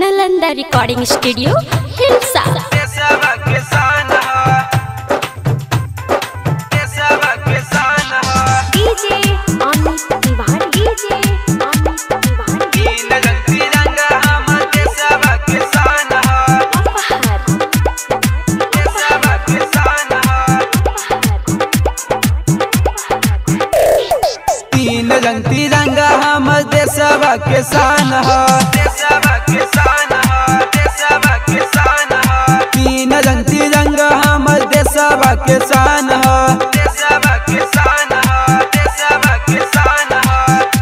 Nalanda recording studio Hilsa. तीन रंग तिरंगा हम सब किसान ह। ह।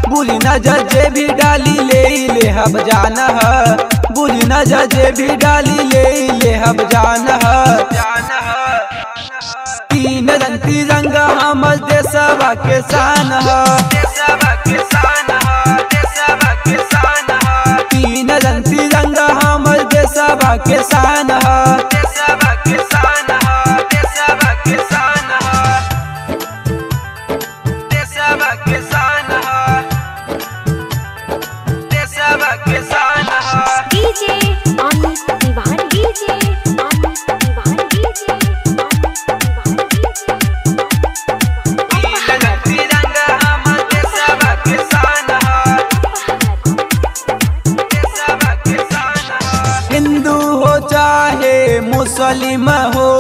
बुरी नज़र जे भी डाली ले ले हम जान ह। बुरी नज़र जे भी डाली ले ले हम जान ह। तीन रंग तिरंगा हम देशवा के शान मुस्लिम हो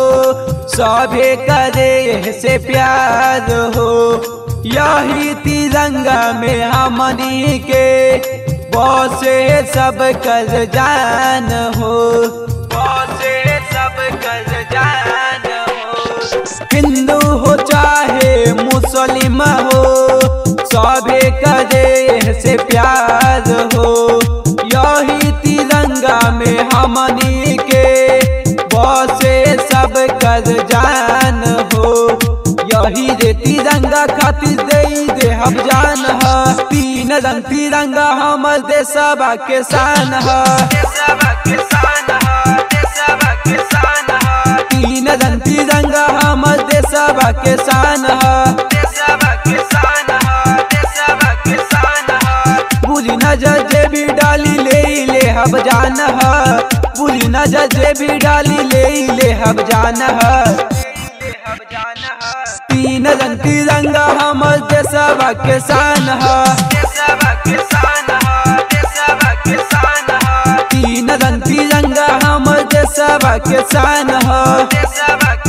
सभे करे से प्यार हो। यही तिरंगा में हमनी के बसे सब कर जान हो। बसे सब कर जान हो। हिंदू हो चाहे मुस्लिम हो सभे करे से प्यार हो। यही तिरंगा में हमनी कर जान हो। यही रे तिरंगा खातिर दे दे हम जान ह। तीन रंग तिरंगा हमर देशवा के शान रंग नज़र जे भी डाली ले ले हम जान नज़र जे भी डाली ले ले हम जान तीन रंग के शान ह देशवा के शान तीन रंग तिरंगा हमर देशवा के शान ह।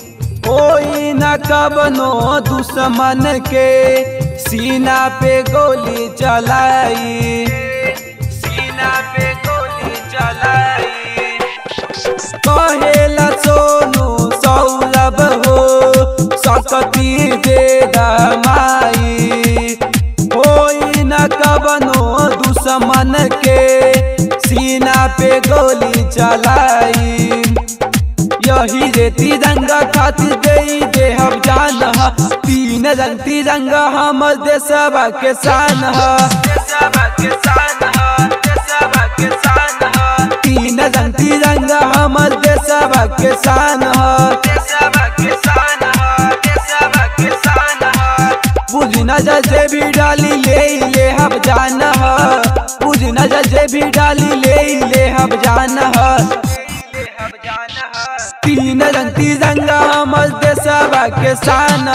कोई न कबनो दुश्मन के सीना पे गोली चलाई। सीना पे गोली चलाई। कहेला सोनू सौरभ हो सकती दे दमाई। कोई न कबनो दुश्मन के सीना पे गोली चलाई। यही रे तिरंगा खातिर दे दे हम जान तीन रंग तिरंगा हमर के शान के शान तीन रंग तिरंगा हमर देशवा के शान जे भी डाली ले ले हम जान बुझ नज़र जे भी डाली ले ले हम जान ह रंगा हम सबा के शान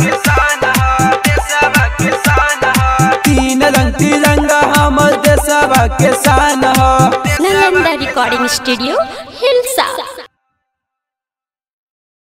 के शान देशवा के शान ह तीन रंगती रंगा हम सबा के शान ह रिकॉर्डिंग स्टूडियो